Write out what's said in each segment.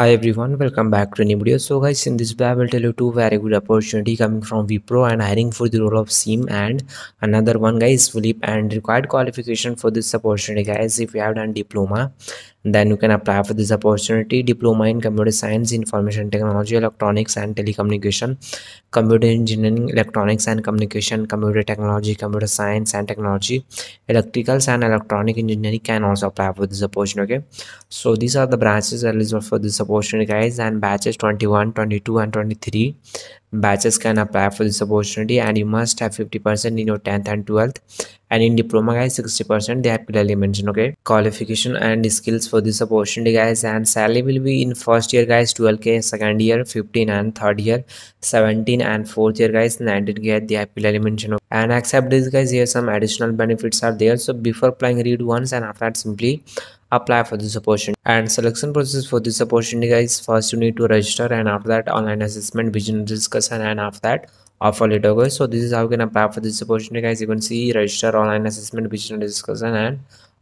Hi everyone, welcome back to new video. So guys, in this video I will tell you two very good opportunity coming from Wipro and hiring for the role of SIM and another one guys WILP and required qualification for this opportunity guys if you have done diploma then you can apply for this opportunity. Diploma in computer science information technology electronics and telecommunication computer engineering electronics and communication computer technology computer science and technology electricals and electronic engineering can also apply for this opportunity okay? So these are the branches eligible for this opportunity guys and batches 21 22 and 23 batches can apply for this opportunity and you must have 50 percent in your 10th and 12th and in diploma guys 60 percent they have clearly mentioned okay? Qualification and skills for this opportunity guys. And salary will be in first year guys 12k second year 15 and third year 17 and fourth year guys 19k they have clearly mentioned okay. and accept this guys here some additional benefits are there. So before applying read once and after that simply apply for this opportunity. And selection process for this opportunity guys first you need to register and after that online assessment business discussion and after that offer letter guys so this is how you can apply for this opportunity guys you can see register online assessment business discussion and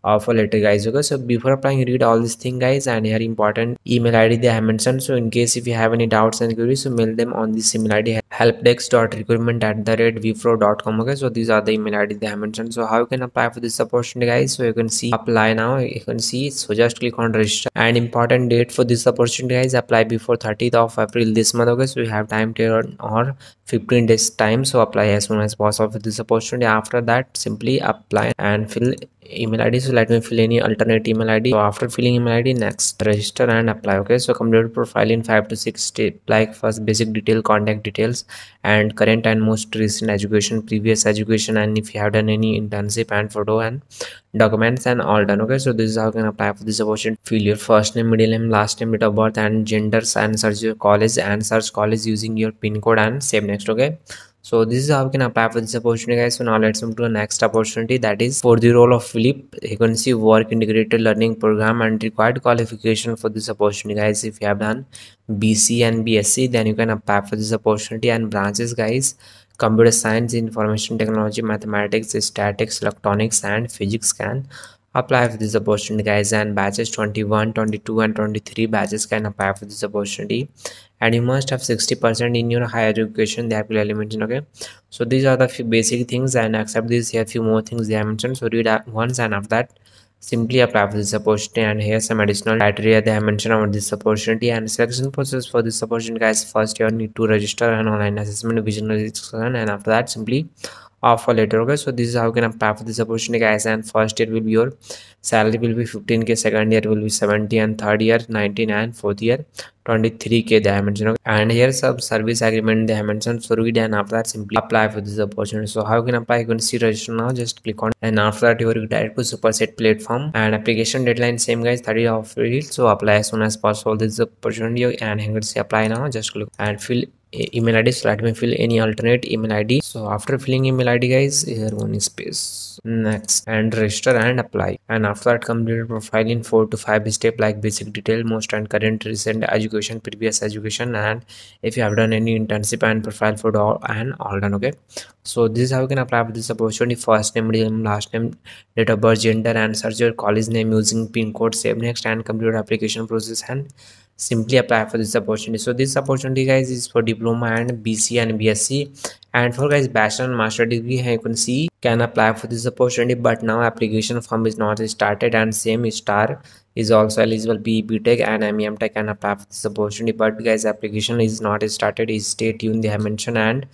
Uh, offer letter guys okay? So before applying read all these things guys and here important email id they have mentioned. So in case if you have any doubts and queries so mail them on this email id helpdesk.recruitment at the wipro.com okay? So these are the email id they have mentioned. So how you can apply for this opportunity guys? So you can see apply now. You can see so just click on register. And important date for this opportunity guys apply before 30th of april this month okay? So you have time to or 15 days time. So apply as soon as possible for this opportunity. After that simply apply and fill email id so let me fill any alternate email id so after filling email id next register and apply okay? So complete profile in five to six step. Like first basic detail contact details and current and most recent education previous education and if you have done any internship and photo and documents and all done okay? So this is how you can apply for this opportunity. Fill your first name middle name last name date of birth and genders and search your college and search college using your pin code and save next okay so this is how we can apply for this opportunity guys. So now let's move to the next opportunity. That is for the role of WILP you can see work integrated learning program and required qualification for this opportunity guys. If you have done bc and bsc then you can apply for this opportunity and branches guys. Computer science information technology mathematics statistics electronics and physics can apply for this opportunity guys and batches 21 22 and 23 batches can apply for this opportunity. And you must have 60 percent in your higher education they have clearly mentioned okay? So these are the few basic things and accept these here few more things they have mentioned. So read once and after that simply apply for this opportunity. And here some additional criteria they have mentioned about this opportunity and selection process for this opportunity guys. First you need to register an online assessment vision and after that simply offer letter okay? So this is how you can apply for this opportunity guys and first year will be your salary will be 15k second year will be 70 and third year 19 and fourth year 23k dimension okay? and here some service agreement dimension so read and after that simply apply for this opportunity. So how you can apply? You can see register now just click on and after that you will direct to superset platform. And application deadline same guys 30 of April. So apply as soon as possible. This opportunity and here say apply now just click. And fill email id let me fill any alternate email id so after filling email id guys here one space. Next and register and apply. And after that complete profile in four to five step like basic detail most and current recent education previous education and if you have done any internship and profile for all and all done okay? So this is how you can apply for this opportunity. First name middle name last name date of birth gender and search your college name using pin code. Save next and complete application process and simply apply for this opportunity. So this opportunity guys is for diploma and bc and bsc and for guys bachelor and master degree you can see can apply for this opportunity but now application form is not started and same star is also eligible. Be btech and mem tech can apply for this opportunity but guys application is not started. Is stay tuned they have mentioned and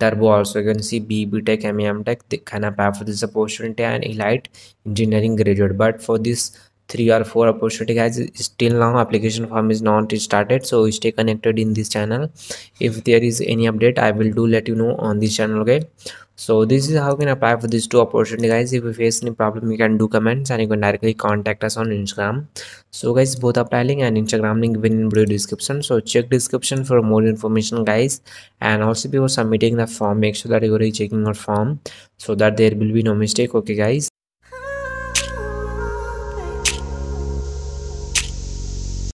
turbo also you can see b btech mem tech they can apply for this opportunity and elite engineering graduate. But for this three or four opportunity guys. Still now application form is not started so stay connected in this channel. If there is any update i will do let you know on this channel okay? So this is how you can apply for these two opportunity guys. If you face any problem you can do comments and you can directly contact us on instagram. So guys both apply link and instagram link been in video description. So check description for more information guys. And also before submitting the form make sure that you are checking your form so that there will be no mistake okay guys